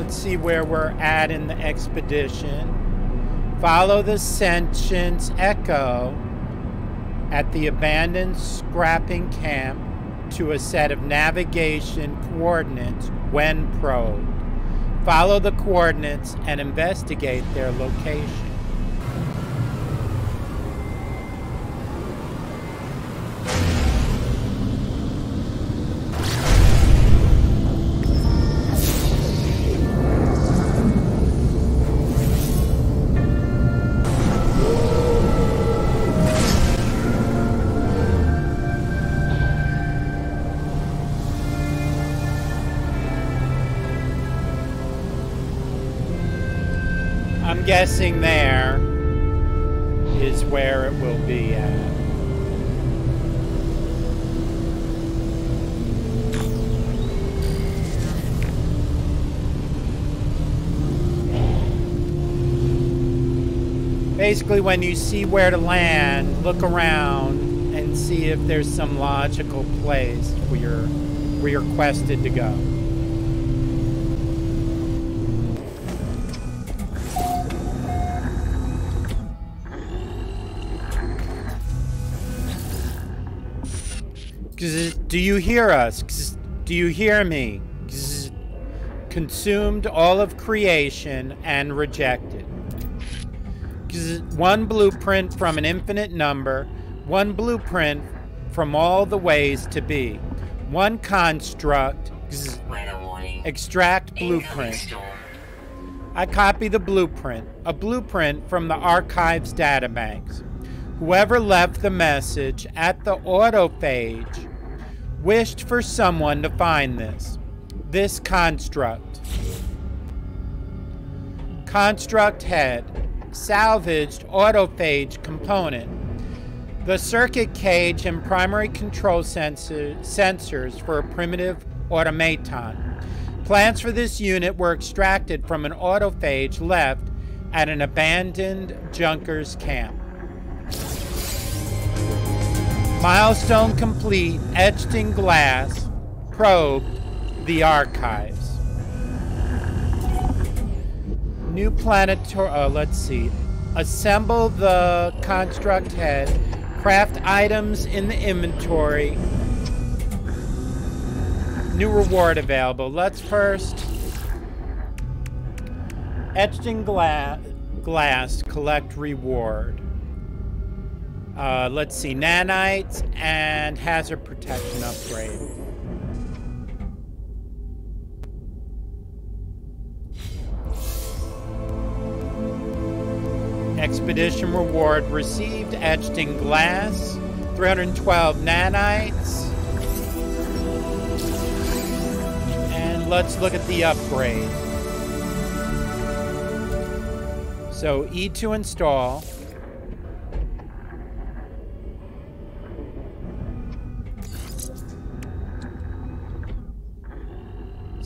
Let's see where we're at in the expedition. Follow the sentience echo at the abandoned scrapping camp to a set of navigation coordinates when probed. Follow the coordinates and investigate their location. I'm guessing there is where it will be at. Basically, when you see where to land, look around and see if there's some logical place where you're, where you're quested to go. Do you hear us? Do you hear me? Consumed all of creation and rejected. One blueprint from an infinite number, one blueprint from all the ways to be. One construct, extract blueprint. I copy the blueprint, a blueprint from the archives databanks. Whoever left the message at the autophage wished for someone to find this. This construct. Construct head. Salvaged autophage component. The circuit cage and primary control sensor, sensors for a primitive automaton. Plans for this unit were extracted from an autophage left at an abandoned Junkers camp. Milestone complete, etched in glass, probe the archives. New planetary, uh, let's see. Assemble the construct head, craft items in the inventory. New reward available. Let's first etched in gla glass, collect reward. Uh, let's see, nanites and hazard protection upgrade. Expedition reward received, etched in glass, 312 nanites. And let's look at the upgrade. So E to install.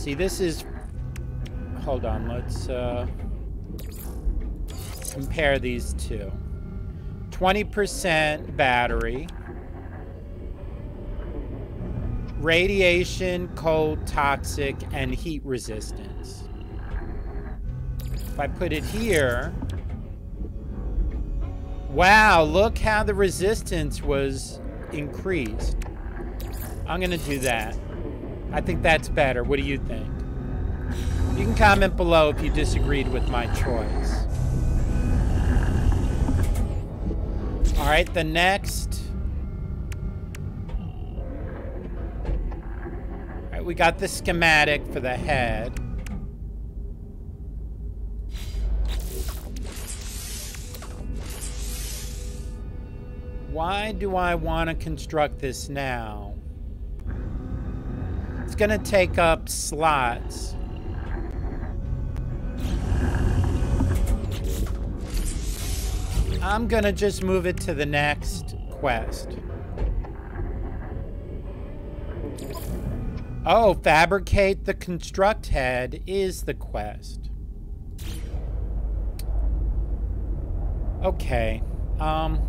See, this is... Hold on, let's uh, compare these two. 20% battery. Radiation, cold, toxic, and heat resistance. If I put it here... Wow, look how the resistance was increased. I'm going to do that. I think that's better. What do you think? You can comment below if you disagreed with my choice. All right, the next. All right, we got the schematic for the head. Why do I want to construct this now? Going to take up slots. I'm going to just move it to the next quest. Oh, fabricate the construct head is the quest. Okay. Um...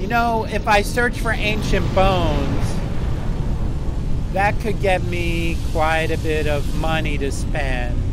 You know, if I search for ancient bones, That could get me quite a bit of money to spend.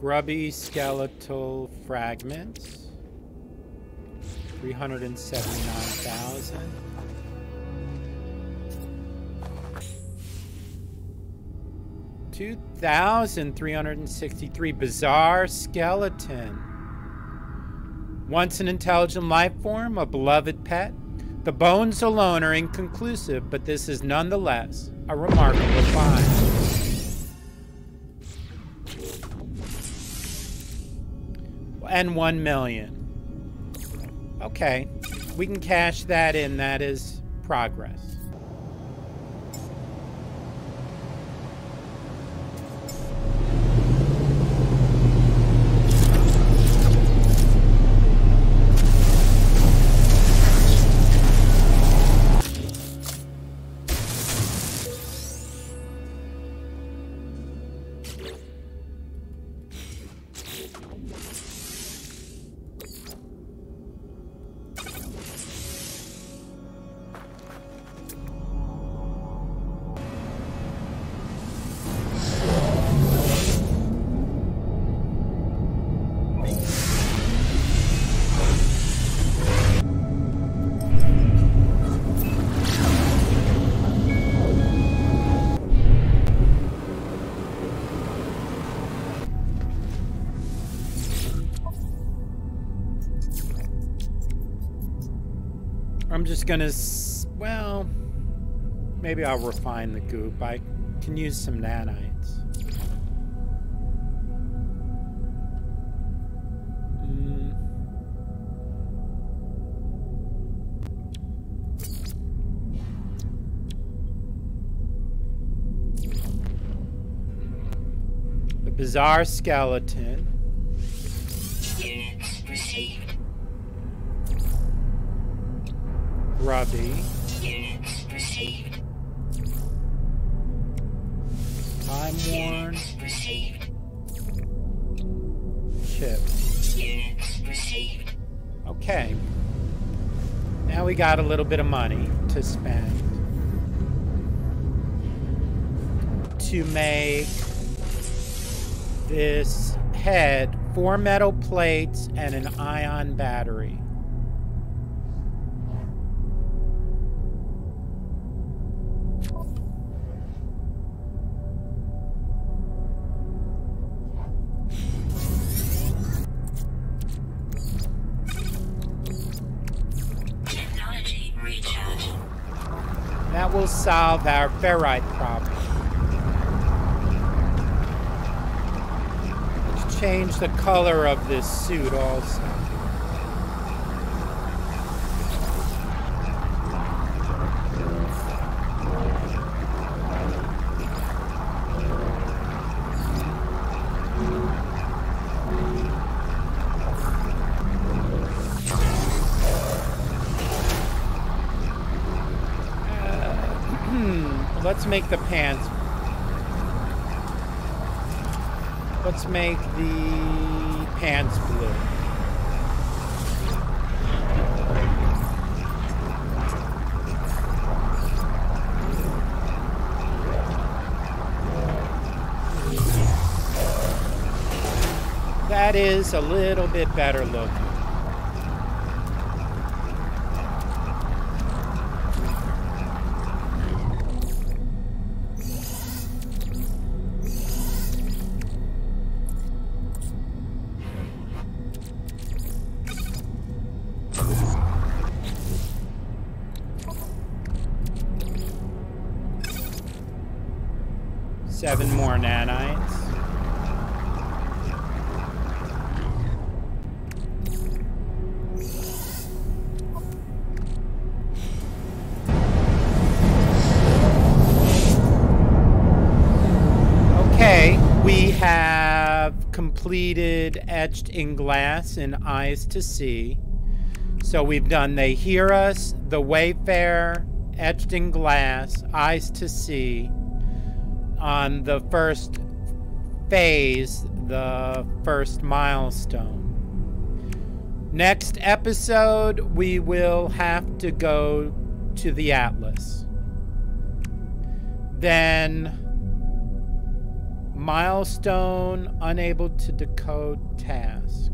Grubby skeletal fragments. 379,000. Two thousand three hundred and sixty-three bizarre skeleton. Once an intelligent life form, a beloved pet, the bones alone are inconclusive, but this is nonetheless a remarkable find. And 1 million. Okay, we can cash that in. That is progress. Just gonna, well, maybe I'll refine the goop. I can use some nanites. Mm. Bizarre skeleton. Robbie. Units received. Time worn. Received. Chip. Units received. Okay. Now we got a little bit of money to spend to make this head four metal plates and an ion battery. Will solve our ferrite problem. Let's change the color of this suit also. Let's make the pants. Let's make the pants blue. That is a little bit better looking. Seven more nanites. Okay, we have completed etched in glass and eyes to see. So we've done They Hear Us, The Wayfarer, Etched in Glass, Eyes to See on the first phase, the first milestone. Next episode, we will have to go to the Atlas. Then, milestone unable to decode task.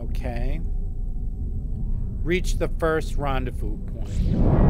Okay. Reach the first rendezvous point.